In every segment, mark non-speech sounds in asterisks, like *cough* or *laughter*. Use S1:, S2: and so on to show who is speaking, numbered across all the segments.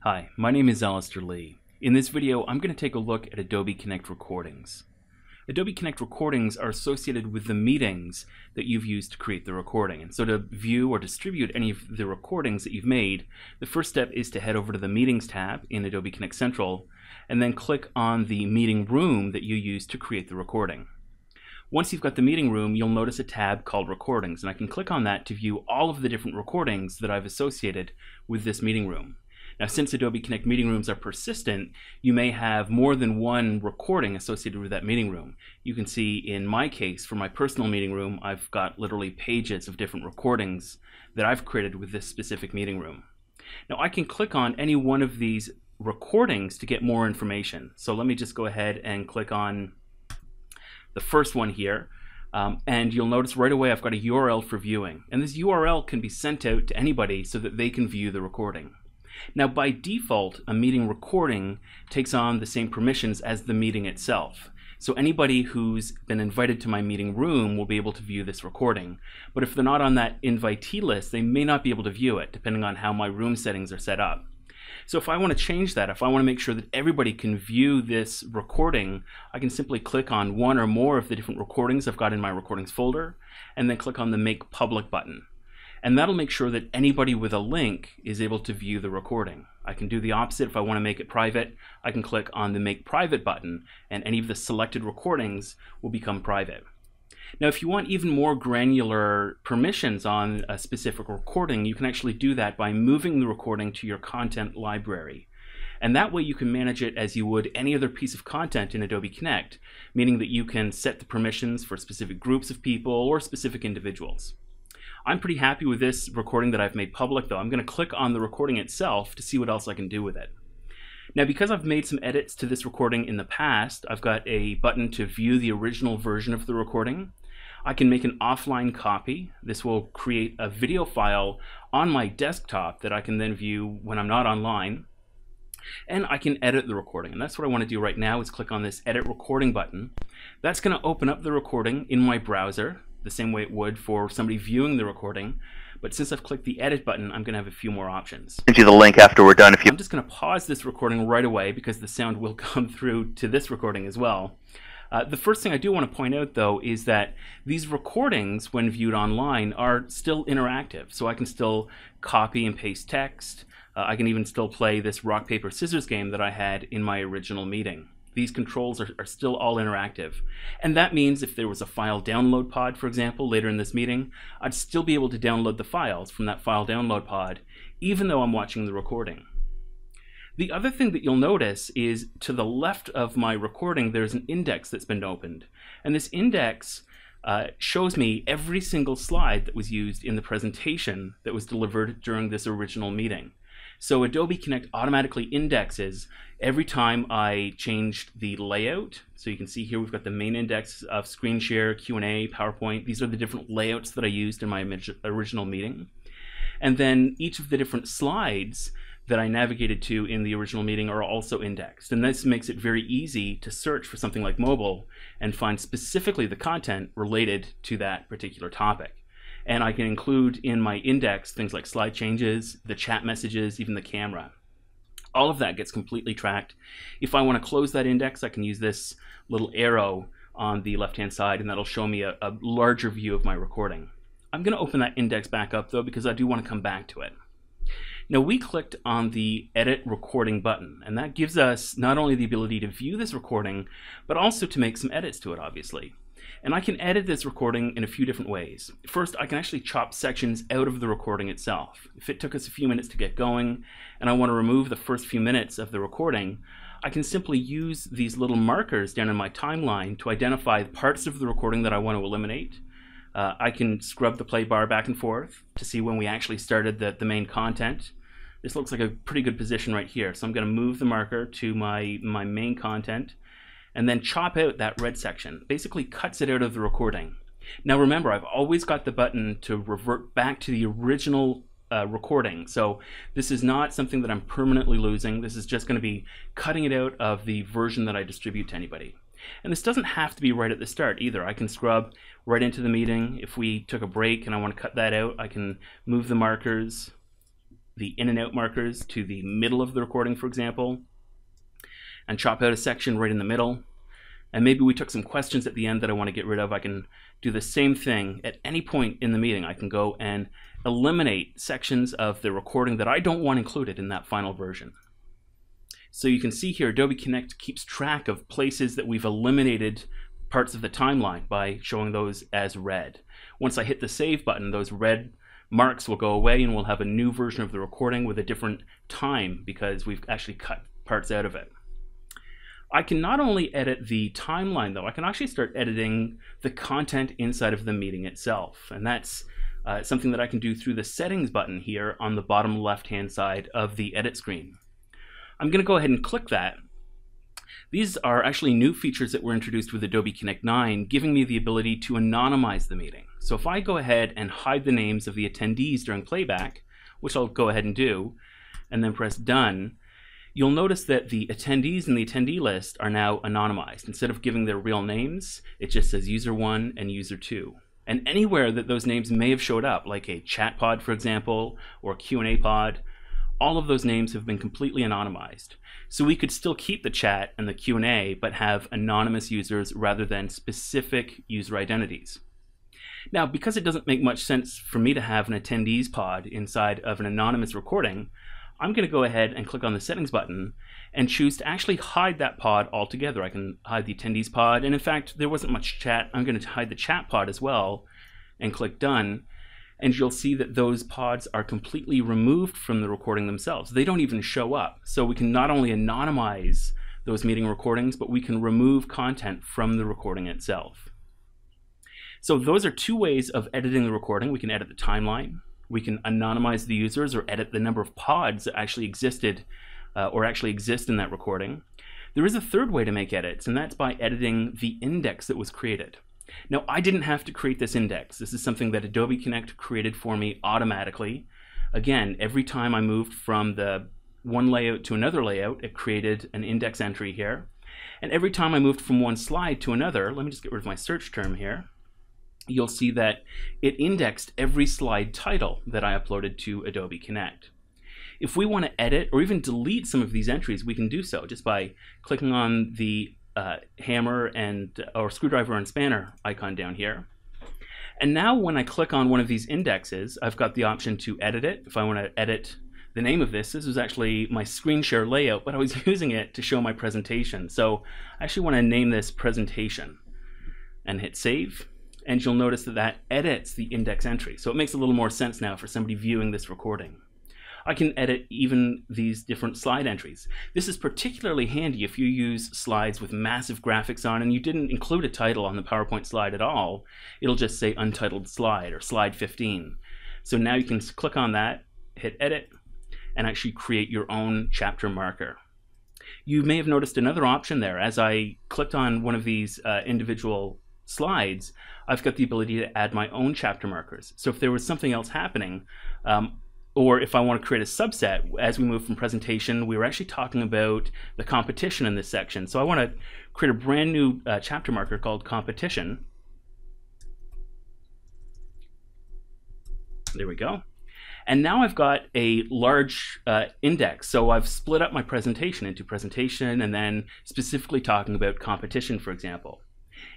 S1: Hi, my name is Alistair Lee. In this video, I'm going to take a look at Adobe Connect recordings. Adobe Connect recordings are associated with the meetings that you've used to create the recording. And so to view or distribute any of the recordings that you've made, the first step is to head over to the Meetings tab in Adobe Connect Central, and then click on the meeting room that you used to create the recording. Once you've got the meeting room, you'll notice a tab called Recordings, and I can click on that to view all of the different recordings that I've associated with this meeting room. Now, since Adobe Connect meeting rooms are persistent, you may have more than one recording associated with that meeting room. You can see in my case, for my personal meeting room, I've got literally pages of different recordings that I've created with this specific meeting room. Now, I can click on any one of these recordings to get more information. So let me just go ahead and click on the first one here. Um, and you'll notice right away I've got a URL for viewing. And this URL can be sent out to anybody so that they can view the recording. Now, by default, a meeting recording takes on the same permissions as the meeting itself. So anybody who's been invited to my meeting room will be able to view this recording. But if they're not on that invitee list, they may not be able to view it, depending on how my room settings are set up. So if I want to change that, if I want to make sure that everybody can view this recording, I can simply click on one or more of the different recordings I've got in my recordings folder, and then click on the Make Public button and that'll make sure that anybody with a link is able to view the recording. I can do the opposite if I want to make it private. I can click on the Make Private button, and any of the selected recordings will become private. Now, if you want even more granular permissions on a specific recording, you can actually do that by moving the recording to your content library. And that way you can manage it as you would any other piece of content in Adobe Connect, meaning that you can set the permissions for specific groups of people or specific individuals. I'm pretty happy with this recording that I've made public though. I'm going to click on the recording itself to see what else I can do with it. Now because I've made some edits to this recording in the past, I've got a button to view the original version of the recording. I can make an offline copy. This will create a video file on my desktop that I can then view when I'm not online. And I can edit the recording. And that's what I want to do right now is click on this edit recording button. That's going to open up the recording in my browser the same way it would for somebody viewing the recording. But since I've clicked the edit button, I'm going to have a few more options.
S2: Send you the link after we're done. If you
S1: I'm just going to pause this recording right away because the sound will *laughs* come through to this recording as well. Uh, the first thing I do want to point out, though, is that these recordings, when viewed online, are still interactive. So I can still copy and paste text. Uh, I can even still play this rock, paper, scissors game that I had in my original meeting these controls are, are still all interactive. And that means if there was a file download pod, for example, later in this meeting, I'd still be able to download the files from that file download pod, even though I'm watching the recording. The other thing that you'll notice is to the left of my recording, there's an index that's been opened. And this index uh, shows me every single slide that was used in the presentation that was delivered during this original meeting. So Adobe Connect automatically indexes every time I changed the layout. So you can see here we've got the main index of screen share, Q&A, PowerPoint. These are the different layouts that I used in my original meeting. And then each of the different slides that I navigated to in the original meeting are also indexed. And this makes it very easy to search for something like mobile and find specifically the content related to that particular topic. And I can include in my index things like slide changes, the chat messages, even the camera. All of that gets completely tracked. If I want to close that index, I can use this little arrow on the left-hand side, and that'll show me a, a larger view of my recording. I'm going to open that index back up, though, because I do want to come back to it. Now we clicked on the edit recording button and that gives us not only the ability to view this recording but also to make some edits to it obviously. And I can edit this recording in a few different ways. First, I can actually chop sections out of the recording itself. If it took us a few minutes to get going, and I want to remove the first few minutes of the recording, I can simply use these little markers down in my timeline to identify the parts of the recording that I want to eliminate. Uh, I can scrub the play bar back and forth to see when we actually started the, the main content. This looks like a pretty good position right here. So I'm going to move the marker to my, my main content and then chop out that red section. Basically cuts it out of the recording. Now remember, I've always got the button to revert back to the original uh, recording. So this is not something that I'm permanently losing. This is just going to be cutting it out of the version that I distribute to anybody. And this doesn't have to be right at the start either. I can scrub right into the meeting. If we took a break and I want to cut that out, I can move the markers the in and out markers to the middle of the recording, for example, and chop out a section right in the middle. And maybe we took some questions at the end that I want to get rid of. I can do the same thing at any point in the meeting. I can go and eliminate sections of the recording that I don't want included in that final version. So you can see here, Adobe Connect keeps track of places that we've eliminated parts of the timeline by showing those as red. Once I hit the save button, those red marks will go away and we'll have a new version of the recording with a different time because we've actually cut parts out of it. I can not only edit the timeline though, I can actually start editing the content inside of the meeting itself. And that's uh, something that I can do through the settings button here on the bottom left hand side of the edit screen. I'm going to go ahead and click that. These are actually new features that were introduced with Adobe Connect 9, giving me the ability to anonymize the meeting. So if I go ahead and hide the names of the attendees during playback, which I'll go ahead and do, and then press done, you'll notice that the attendees in the attendee list are now anonymized. Instead of giving their real names, it just says user one and user two. And anywhere that those names may have showed up, like a chat pod, for example, or Q&A pod, all of those names have been completely anonymized. So we could still keep the chat and the Q&A, but have anonymous users rather than specific user identities. Now, because it doesn't make much sense for me to have an attendees pod inside of an anonymous recording, I'm going to go ahead and click on the settings button and choose to actually hide that pod altogether. I can hide the attendees pod, and in fact, there wasn't much chat. I'm going to hide the chat pod as well and click done and you'll see that those pods are completely removed from the recording themselves. They don't even show up. So we can not only anonymize those meeting recordings, but we can remove content from the recording itself. So those are two ways of editing the recording. We can edit the timeline, we can anonymize the users or edit the number of pods that actually existed uh, or actually exist in that recording. There is a third way to make edits, and that's by editing the index that was created. Now, I didn't have to create this index. This is something that Adobe Connect created for me automatically. Again, every time I moved from the one layout to another layout, it created an index entry here. And every time I moved from one slide to another, let me just get rid of my search term here, you'll see that it indexed every slide title that I uploaded to Adobe Connect. If we want to edit or even delete some of these entries, we can do so just by clicking on the uh, hammer and or screwdriver and spanner icon down here. And now when I click on one of these indexes, I've got the option to edit it. If I want to edit the name of this, this was actually my screen share layout, but I was *laughs* using it to show my presentation. So I actually want to name this presentation and hit save. And you'll notice that that edits the index entry. So it makes a little more sense now for somebody viewing this recording. I can edit even these different slide entries. This is particularly handy if you use slides with massive graphics on and you didn't include a title on the PowerPoint slide at all. It'll just say untitled slide or slide 15. So now you can click on that, hit edit, and actually create your own chapter marker. You may have noticed another option there. As I clicked on one of these uh, individual slides, I've got the ability to add my own chapter markers. So if there was something else happening, um, or if I want to create a subset, as we move from presentation, we were actually talking about the competition in this section. So I want to create a brand new uh, chapter marker called competition. There we go. And now I've got a large uh, index. So I've split up my presentation into presentation and then specifically talking about competition, for example.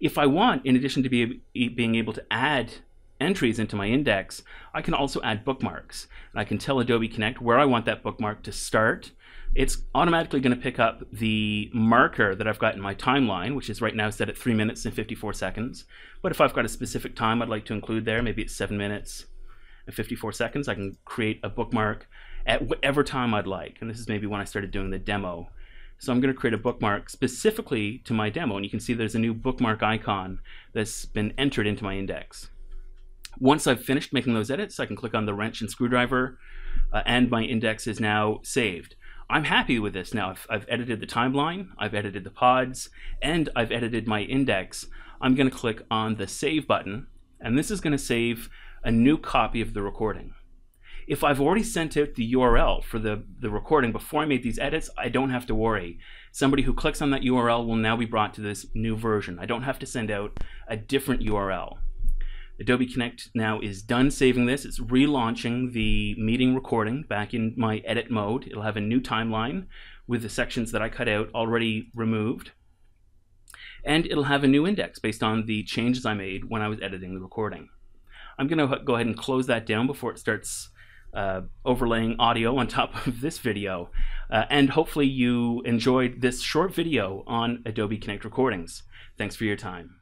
S1: If I want, in addition to be, being able to add entries into my index, I can also add bookmarks. I can tell Adobe Connect where I want that bookmark to start. It's automatically going to pick up the marker that I've got in my timeline, which is right now set at 3 minutes and 54 seconds. But if I've got a specific time I'd like to include there, maybe it's 7 minutes and 54 seconds, I can create a bookmark at whatever time I'd like. And this is maybe when I started doing the demo. So I'm going to create a bookmark specifically to my demo. And you can see there's a new bookmark icon that's been entered into my index. Once I've finished making those edits, I can click on the wrench and screwdriver uh, and my index is now saved. I'm happy with this now. I've, I've, edited the timeline, I've edited the pods, and I've edited my index. I'm going to click on the save button, and this is going to save a new copy of the recording. If I've already sent out the URL for the, the recording before I made these edits, I don't have to worry. Somebody who clicks on that URL will now be brought to this new version. I don't have to send out a different URL. Adobe Connect now is done saving this. It's relaunching the meeting recording back in my edit mode. It'll have a new timeline with the sections that I cut out already removed. And it'll have a new index based on the changes I made when I was editing the recording. I'm going to go ahead and close that down before it starts uh, overlaying audio on top of this video. Uh, and hopefully you enjoyed this short video on Adobe Connect recordings. Thanks for your time.